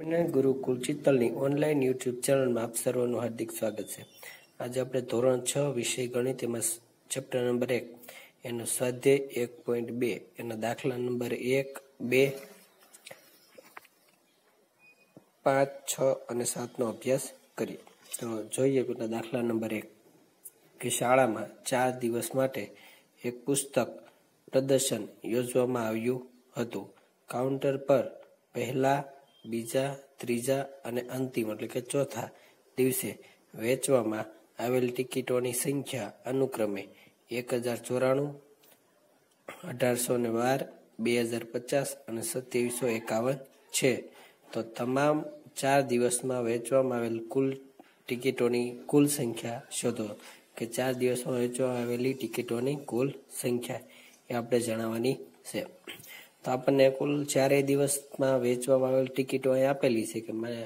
સ્વામિનારાયણ ગુરુકુલ ચિત્તલની online YouTube ચેનલમાં આપ સર્વનું હાર્દિક સ્વાગત છે. આજે આપણે ધોરણ છ વિષય ગણિત એમાં ચેપ્ટર નંબર એક, એનો સ્વાધ્યાય એક પોઈન્ટ બે, એના દાખલા નંબર એક, બે, પાંચ, છ અને સાતનો અભ્યાસ કરીએ. તો જોઈએ પેલા દાખલા નંબર એક, કે શાળામાં ચાર દિવસ માટે એક પુસ્તક પ્રદર્શન યોજવામાં આવ્યું હતું. કાઉન્ટર પર પહેલા બીજા, ત્રીજા અને અંતિમ એટલે કે ચોથા દિવસે વેચવામાં આવેલ ટિકિટોની સંખ્યા અનુક્રમે એક હજાર ચોરાણું, અઢારસો ને બાર, બે હજાર પચાસ અને સત્યાવીસો એકાવન છે. તો તમામ ચાર દિવસમાં વેચવામાં આવેલ કુલ ટિકિટોની કુલ સંખ્યા શોધો કે ચાર દિવસમાં વેચવામાં આવેલી ટિકિટોની કુલ સંખ્યા એ આપણે જણાવવાની છે. તો આપણને કુલ ચારેય દિવસમાં વેચવામાં આવેલ ટિકિટો અહીં આપેલી છે કે મને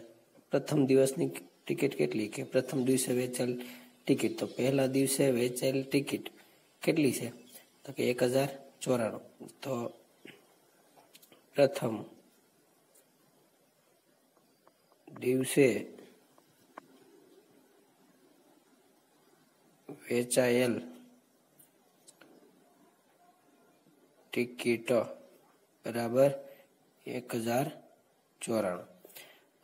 પ્રથમ દિવસની ટિકિટ કેટલી કે પ્રથમ દિવસે વેચાયેલ ટિકિટ. તો પહેલા દિવસે વેચાયેલ ટિકિટ કેટલી છે? તો કે એક હજાર ચોરાણું. તો પ્રથમ દિવસે વેચાયેલ ટિકિટો બરાબર એક હજાર ચોરાણું.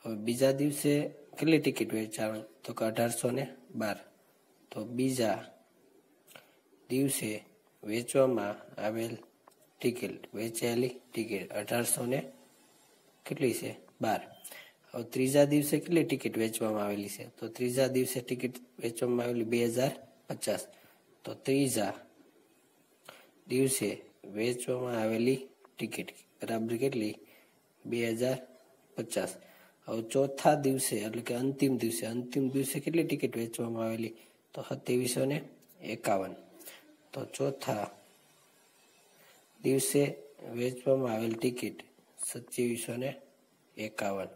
હવે બીજા દિવસે કેટલી ટિકિટ વેચાણ તો કે અઢારસો ને બાર. તો બીજા દિવસે વેચવામાં આવેલ ટિકિટ વેચાયેલી ટિકિટ અઢારસો ને કેટલી છે? બાર. હવે ત્રીજા દિવસે કેટલી ટિકિટ વેચવામાં આવેલી છે? તો ત્રીજા દિવસે ટિકિટ વેચવામાં આવેલી બે હજાર પચાસ. તો ત્રીજા દિવસે વેચવામાં આવેલી ટિકિટ બરાબર કેટલી બે હજાર પચાસ. હવે ચોથા દિવસે એટલે કે અંતિમ દિવસે અંતિમ દિવસે કેટલી ટિકિટ વેચવામાં આવેલી? તો સત્યાવીસો ને એકાવન. તો ચોથા દિવસે વેચવામાં આવેલ ટિકિટ સત્યાવીસો ને એકાવન.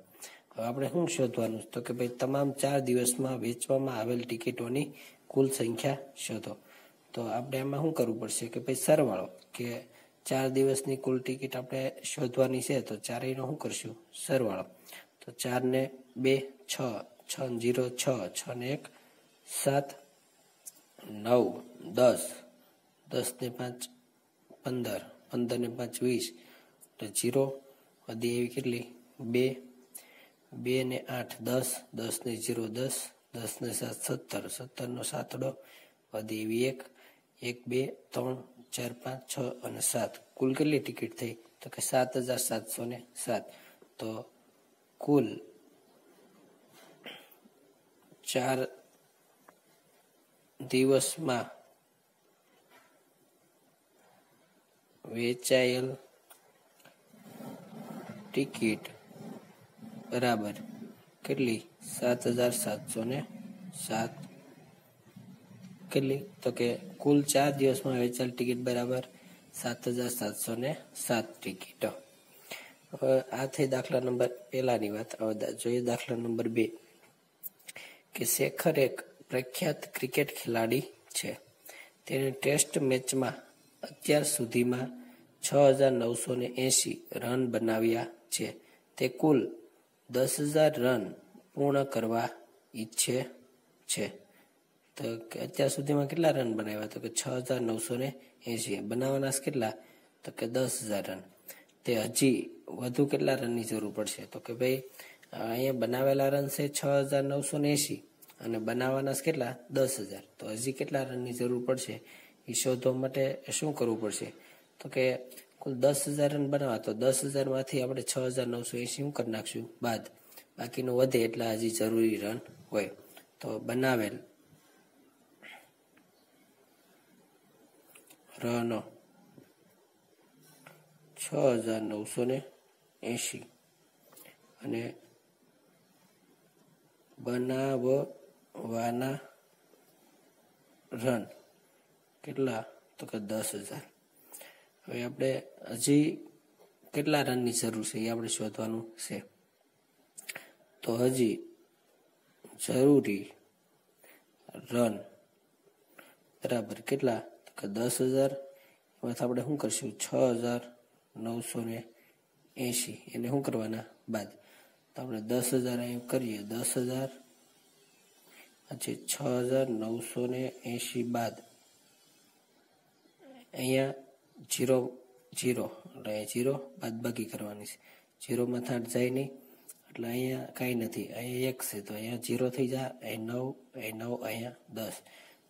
હવે આપણે શું શોધવાનું? તો કે ભાઈ તમામ ચાર દિવસમાં વેચવામાં આવેલ ટિકિટોની કુલ સંખ્યા શોધો. તો આપણે એમાં શું કરવું પડશે? કે ભાઈ સરવાળો, કે ચાર દિવસની કુલ ટિકિટ આપણે શોધવાની છે, તો ચારેયનો શું કરશું? સરવાળો. તો ચારને બે, છ છ જીરો, છ છ ને એક, સાત, નવ, દસ દસ ને પાંચ, પંદર પંદર ને પાંચ, વીસ. એટલે જીરો વધી એવી કેટલી? બે બે ને આઠ, દસ દસ ને જીરો, દસ દસ ને સાત, સત્તર. સત્તરનો સાતડો વધી એવી એક એક, બે, ત્રણ ચાર, પાંચ, છ અને સાત. કુલ કેટલી ટિકિટ થઈ? તો કે સાત હજાર સાતસો ને સાત. તો કુલ ચાર દિવસમાં વેચાયેલ ટિકિટ બરાબર કેટલી? સાત હજાર સાતસો ને સાત. કેટલી? તો કે કુલ ચાર દિવસમાં વેચાયેલ ટિકિટ બરાબર સાત હજાર સાતસો ને સાત ટિકિટો. હવે આ થઈ દાખલા નંબર પહેલાની વાત. હવે જોઈએ દાખલા નંબર બે. કે શેખર એક પ્રખ્યાત ક્રિકેટ ખેલાડી છે. તેણે ટેસ્ટ મેચમાં અત્યાર સુધીમાં છ હજાર નવસો ને એંશી રન બનાવ્યા છે. તે કુલ દસ હજાર રન પૂર્ણ કરવા ઈચ્છે છે. તો અત્યાર સુધીમાં કેટલા રન બનાવ્યા? તો કે છ હજાર નવસો ને એંશી. બનાવવાના કેટલા? તો કે દસ હજાર રન. તે હજી વધુ કેટલા રનની જરૂર પડશે? તો કે ભાઈ, અહીંયા બનાવેલા રન છે છ હજાર નવસો ને એંશી અને બનાવવાના કેટલા? દસ હજાર. તો હજી કેટલા રનની જરૂર પડશે? એ શોધવા માટે શું કરવું પડશે? તો કે કુલ દસ હજાર રન બનાવવા. તો દસ હજારમાંથી આપણે છ હજાર નવસો એંશી શું કરી નાખશું. બાદ. બાકીનું વધે એટલા હજી જરૂરી રન હોય. તો બનાવેલ રનો. છ હજાર નવસો ને એંશી. અને બનાવવાના રન કેટલા? તો કે દસ હજાર. હવે આપણે હજી કેટલા રનની જરૂર છે એ આપણે શોધવાનું છે. તો હજી જરૂરી રન બરાબર કેટલા? કે દસ હજાર પછી આપણે શું કરશું? છ હજાર નવસો ને એંશી. એને શું કરવાના બાદ? તો આપણે દસ હજાર અહીં કરીએ. દસ હજાર, પછી છ હજાર નવસો ને એંશી બાદ. અહીંયા જીરો જીરો. એટલે જીરો બાદ બાકી કરવાની છે. જીરોમાં થાટ જાય નહીં. એટલે અહીંયા કાંઈ નથી. અહીંયા એક છે. તો અહીંયા જીરો થઈ જાય અહીં નવ અહીં નવ, અહીંયા દસ.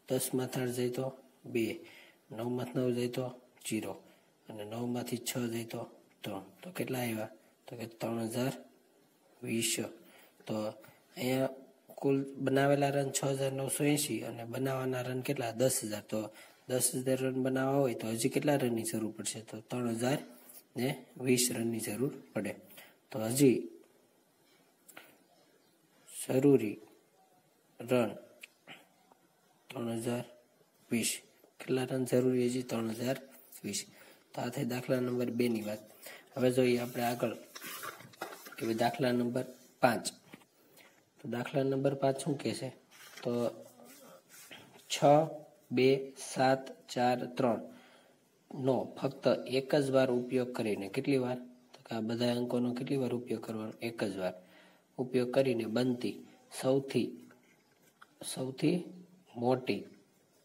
દસમાં થાટ જાય તો બે. નવમાં નવ જાય તો જીરો અને નવમાંથી છ જાય તો ત્રણ. તો કેટલા આવ્યા? તો કે ત્રણ હજાર વીસ. તો અહીંયા કુલ બનાવેલા રન છ હજાર નવસો એંશી અને બનાવવાના રન કેટલા? દસ હજાર. તો દસ હજાર રન બનાવવા હોય તો હજી કેટલા રનની જરૂર પડશે? તો ત્રણ હજાર ને વીસ રનની જરૂર પડે. તો હજી જરૂરી રન ત્રણ હજાર વીસ. કેટલા રન જરૂરી હજી ત્રણ હજાર વીસ. તો આ થઈ દાખલા નંબર બેની વાત. હવે જોઈએ આપણે આગળ કે દાખલા નંબર પાંચ. તો દાખલા નંબર પાંચ શું કહે છે? તો છ, બે, સાત, ચાર, ત્રણ નો ફક્ત એક જ વાર ઉપયોગ કરીને કેટલી વાર? તો કે આ બધા અંકોનો કેટલી વાર ઉપયોગ કરવાનો? એક જ વાર. ઉપયોગ કરીને બનતી સૌથી સૌથી મોટી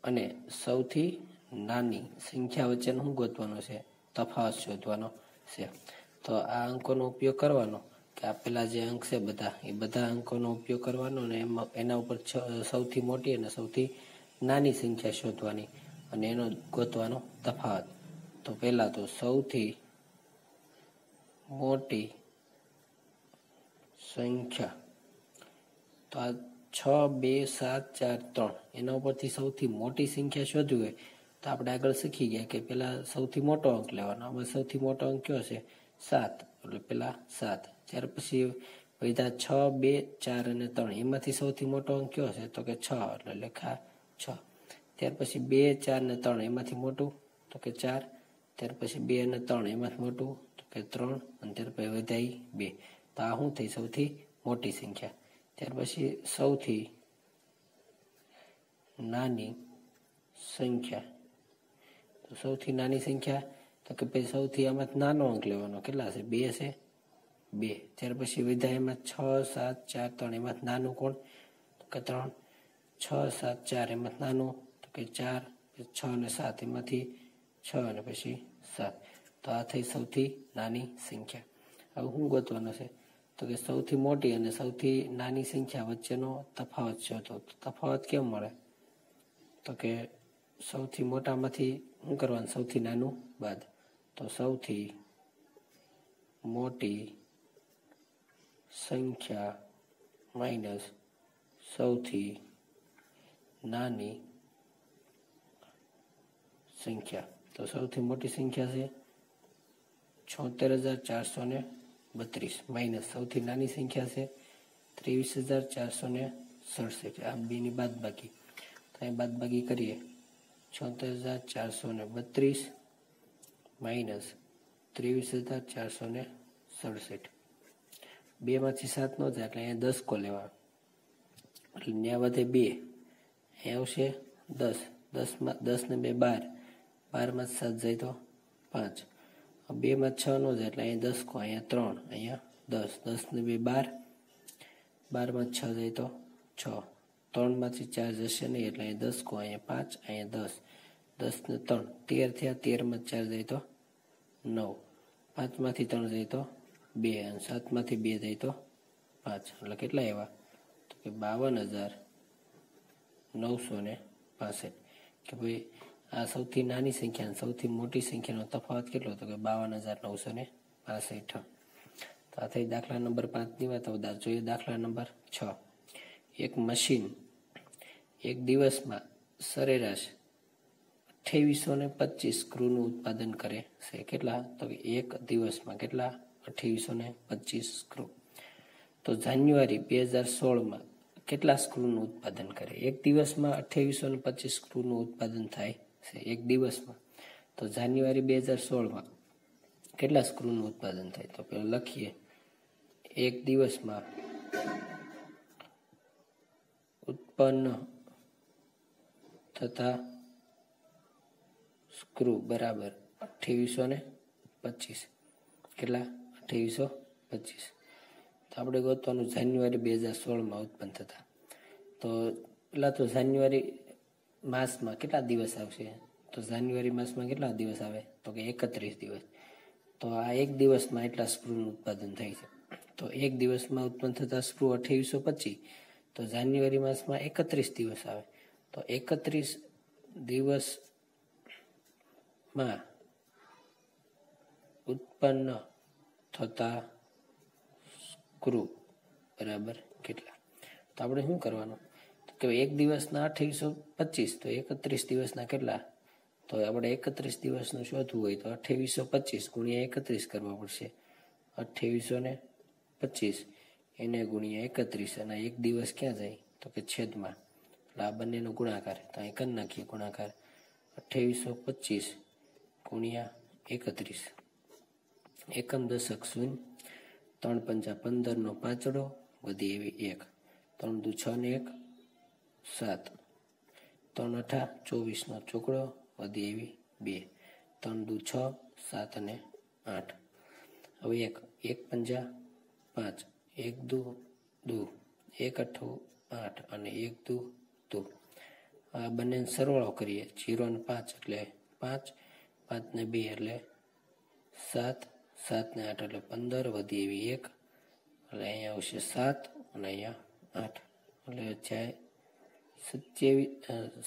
અને સૌથી નાની સંખ્યા વચ્ચેનો શું ગોતવાનો છે? તફાવત શોધવાનો છે. તો આ અંકોનો ઉપયોગ કરવાનો કે આ પેલા જે અંક છે બધા, એ બધા અંકોનો ઉપયોગ કરવાનો અને એમાં, એના ઉપર સૌથી મોટી અને સૌથી નાની સંખ્યા શોધવાની અને એનો ગોતવાનો તફાવત. તો પહેલાં તો સૌથી મોટી સંખ્યા. તો આ છ, બે, સાત, ચાર, ત્રણ. એના ઉપરથી સૌથી મોટી સંખ્યા શોધવી હોય તો આપણે આગળ શીખી ગયા કે પેલા સૌથી મોટો અંક લેવાનો. આમાં સૌથી મોટો અંક કયો છે? સાત. એટલે પેલા સાત. ત્યાર પછી વધ્યા છ, બે, ચાર અને ત્રણ. એમાંથી સૌથી મોટો અંક કયો છે? તો કે છ. એટલે લેખા છ. ત્યાર પછી બે, ચાર ને ત્રણ. એમાંથી મોટું? તો કે ચાર. ત્યાર પછી બે અને ત્રણ. એમાંથી મોટું? તો કે ત્રણ. અને ત્યાર પછી વધાઈ બે. તો આ શું થઈ? સૌથી મોટી સંખ્યા. ત્યાર પછી સૌથી નાની સંખ્યા. તો સૌથી નાની સંખ્યા, તો કે ભાઈ સૌથી આમાં નાનો અંક લેવાનો, કેટલા છે બે છે બે. ત્યાર પછી વિધા એમાં છ, સાત, ચાર, ત્રણ, એમાં નાનું કોણ? તો કે ત્રણ. છ, સાત, ચાર, એમાં નાનું. તો કે ચાર છ અને સાત એમાંથી છ અને પછી સાત. તો આ થઈ સૌથી નાની સંખ્યા. હવે શું ગોતવાનું છે. તો કે સૌથી મોટી અને સૌથી નાની સંખ્યા વચ્ચેનો તફાવત છે તો તફાવત કેમ મળે? તો કે સૌથી મોટામાંથી શું કરવાનું? સૌથી નાનું બાદ. તો સૌથી મોટી સંખ્યા માઇનસ સૌથી નાની સંખ્યા. તો સૌથી મોટી સંખ્યા છે છોતેર હજાર ચારસો ને બત્રીસ. માઇનસ સૌથી નાની સંખ્યા છે ત્રેવીસ હજાર ચારસો ને સડસઠ. આ બેની બાદ બાકી તો અહીં બાદ બાકી કરીએ. છોતેર હજાર ચારસો ને બત્રીસ માઇનસ ત્રેવીસ હજાર ચારસો ને સડસઠ. બેમાંથી સાત નો થાય એટલે અહીંયા દસ કો લેવા એટલે ત્યાં વધે બે. અહીંયા આવશે દસ. દસમાં દસ ને બે બાર. બારમાં સાત જાય તો પાંચ. બેમાં છ નો જાય એટલે અહીંયા દસ કો અહીંયા ત્રણ, અહીંયા દસ દસ ને બે બાર. બારમાં છ જાય તો છ. ત્રણમાંથી ચાર જશે નહીં એટલે અહીંયા દસ કો અહીંયા પાંચ, અહીંયા દસ. દસ ને ત્રણ. તેર થયા, તેરમાં ચાર જાય તો નવ. પાંચમાંથી ત્રણ જાય તો બે અને સાતમાંથી બે જાય તો પાંચ. એટલે કેટલા એવા તો કે બાવન હજાર નવસો ને પાસઠ. કે ભાઈ આ સૌથી નાની સંખ્યા સૌથી મોટી સંખ્યાનો તફાવત કેટલો તો કે બાવન હજાર નવસો ને પાસઠ તો આ થઈ દાખલા નંબર પાંચની વાત હવે જોઈએ દાખલા નંબર છ. એક મશીન એક દિવસમાં સરેરાશ અઠ્યાવીસો ને પચીસ સ્ક્રૂનું ઉત્પાદન કરે છે. કેટલા? તો એક દિવસમાં કેટલા? અઠ્યાવીસો ને પચીસ સ્ક્રૂ તો જાન્યુઆરી બે હજાર સોળમાં કેટલા સ્ક્રૂનું ઉત્પાદન કરે? એક દિવસમાં અઠ્યાવીસો ને પચીસ સ્ક્રૂનું ઉત્પાદન થાય છે, એક દિવસમાં. તો જાન્યુઆરી બે હજાર સોળમાં કેટલા સ્ક્રૂનું ઉત્પાદન થાય? તો પેલા લખીએ. એક દિવસમાં ઉત્પન્ન થતા સ્ક્રૂ બરાબર અઠ્યાવીસો ને પચીસ. કેટલા? અઠ્યાવીસો પચીસ. તો આપણે ગોતવાનું જાન્યુઆરી બે હજાર સોળમાં ઉત્પન્ન થતા. તો પેલા તો જાન્યુઆરી માસમાં કેટલા દિવસ આવશે? તો જાન્યુઆરી માસમાં કેટલા દિવસ આવે? તો કે એકત્રીસ દિવસ. તો આ એક દિવસમાં એટલા સ્ક્રૂનું ઉત્પાદન થાય છે. તો એક દિવસમાં ઉત્પન્ન થતા સ્ક્રૂ અઠ્યાવીસો પચીસ. તો જાન્યુઆરી માસમાં એકત્રીસ દિવસ આવે. તો એકત્રીસ દિવસમાં ઉત્પન્ન થતા સ્ક્રૂ, બરાબર? કેટલા? તો આપણે શું કરવાનું? કે એક દિવસના અઠ્યાવીસો પચીસ, તો એકત્રીસ દિવસના કેટલા? તો આપણે એકત્રીસ દિવસનું શોધવું હોય તો અઠ્યાવીસો પચીસ ગુણ્યા એકત્રીસ કરવા પડશે. અઠ્યાવીસો ને પચીસ, એને ગુણ્યા એકત્રીસ અને એક દિવસ ક્યાં જાય? તો કે છેદમાં. એટલે આ બંનેનો ગુણાકાર, તો અહીં કરી નાખીએ ગુણાકાર. અઠ્યાવીસો પચીસ ગુણ્યા એકત્રીસ. એકમ દશક શૂન્ય, ત્રણ પંચા પંદરનો પાંચડો વધી એવી એક. ત્રણ દુ છ ને એક સાત. ત્રણ અઠા, ચોવીસનો ચોકડો વધી એવી બે. ત્રણ દુ છ, સાત અને આઠ. હવે એક. એક પંજા, પાંચ. એક દુ દુ. એક અઠ્ઠું આઠ અને એક દુ દુ. આ બંને સરવાળો કરીએ. જીરો અને પાંચ એટલે પાંચ પાંચ ને બે એટલે સાત સાત ને આઠ એટલે પંદર, વધી એવી એક. એટલે અહીંયા આવશે સાત અને અહીંયા આઠ. એટલે જાય સત્યાવીસ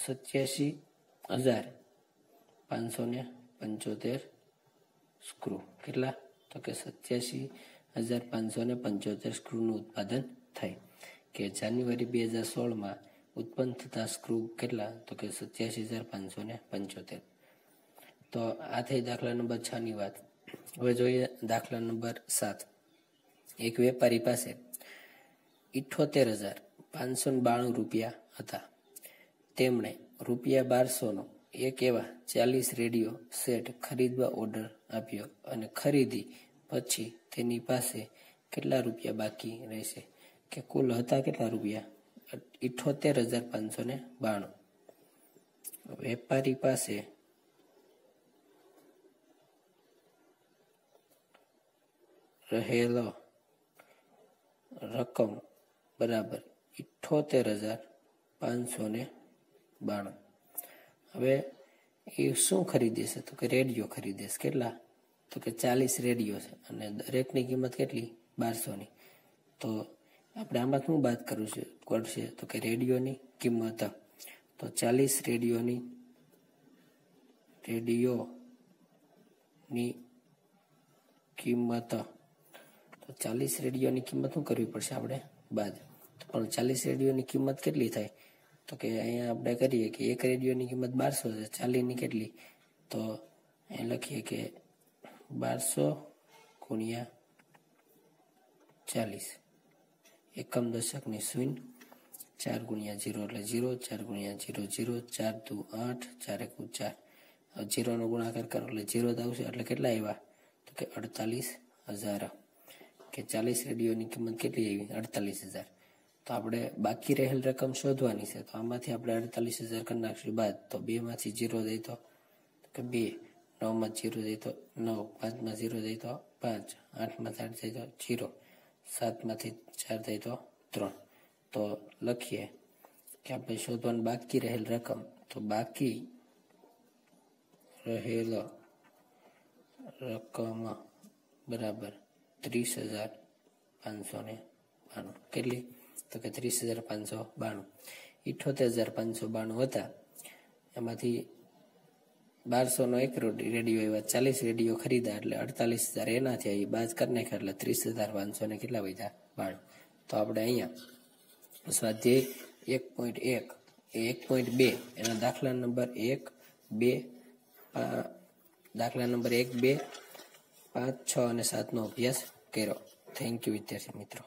સત્યાસી હજાર પાંચસો ને પંચોતેર સ્ક્રૂ. કેટલા? તો કે સત્યાસી હજાર પાંચસો ને પંચોતેર સ્ક્રૂનું ઉત્પાદન થાય. કે જાન્યુઆરી બે હજાર સોળમાં ઉત્પન્ન થતા સ્ક્રૂ કેટલા? તો કે સત્યાસી હજાર પાંચસો ને પંચોતેર. તો આ થઈ દાખલા નંબર છ ની વાત. હવે જોઈએ દાખલા નંબર સાત. એક વેપારી પાસે ઇઠોતેર હજાર પાંચસો બાણું રૂપિયા હતા. તેમણે રૂપિયા બારસોનો એક એવા ચાલીસ રેડિયો સેટ ખરીદવા ઓર્ડર આપ્યો અને ખરીદી પછી તેની પાસે કેટલા રૂપિયા બાકી રહેશે? કે કુલ હતા કેટલા રૂપિયા? ઇઠોતેર હજાર પાંચસો ને બાણું. વેપારી પાસે રહેલો રકમ બરાબર ઇઠોતેર હજાર પાંચસો ને બાણું. હવે એ શું ખરીદેશે? તો કે રેડિયો ખરીદેશે. કેટલા? તો કે ચાલીસ રેડિયો છે. અને દરેકની કિંમત કેટલી? બારસોની. તો આપણે આમાં શું વાત કરવું છે? પડશે તો કે રેડિયોની કિંમત. તો ચાલીસ રેડિયોની રેડિયોની કિંમત. તો ચાલીસ રેડિયોની કિંમત શું કરવી પડશે આપણે? બાદ. પણ ચાલીસ રેડિયોની કિંમત કેટલી થાય? તો કે અહીંયા આપણે કરીએ કે એક રેડિયોની કિંમત બારસો છે ચાલીસની કેટલી? તો અહીં લખીએ કે બારસો ગુણ્યા ચાલીસ. એકમ દશકની શૂન્ય ચાર ગુણ્યા જીરો એટલે જીરો, ચાર ગુણ્યા જીરો જીરો, ચાર દુ આઠ, ચાર એકુ ચાર. જીરોનો ગુણાકાર કરો એટલે જીરો જ આવશે. એટલે કેટલા આવ્યા? તો કે અડતાલીસ હજાર. કે ચાલીસ રેડિયોની કિંમત કેટલી આવી? અડતાલીસ હજાર. તો આપણે બાકી રહેલ રકમ શોધવાની છે. તો આમાંથી આપણે અડતાલીસ હજાર કરી નાખશું બાદ. તો બેમાંથી જીરો દઈ તો કે બે, નવમાં જીરો દઈ તો નવ, પાંચમાં જીરો દઈ તો પાંચ, આઠમાં ચાર થઈ તો જીરો સાતમાંથી ચાર થઈ તો ત્રણ. તો લખીએ કે આપણે શોધવાનું બાકી રહેલ રકમ. તો બાકી રહેલ રકમ બરાબર ત્રીસ હજાર પાંચસો ને બાણું. કેટલી? તો કે ત્રીસ હજાર પાંચસો બાણું. ઇઠોતેર હજાર પાંચસો બાણું હતા. એમાંથી બારસોનો એક રેડિયો એવા ચાલીસ રેડિયો ખરીદ્યા, એટલે અડતાલીસ હજાર એનાથી આવી બાદ કરી નાખ્યા, એટલે ત્રીસ હજાર પાંચસો ને કેટલા વધ્યા? બાણું. તો આપણે અહીંયા સ્વાધ્યાય એક પોઈન્ટ એક એક પોઈન્ટ બે, એના દાખલા નંબર એક, બે દાખલા નંબર એક, બે, પાંચ, છ અને સાતનો અભ્યાસ કર્યો. થેન્ક યુ વિદ્યાર્થી મિત્રો.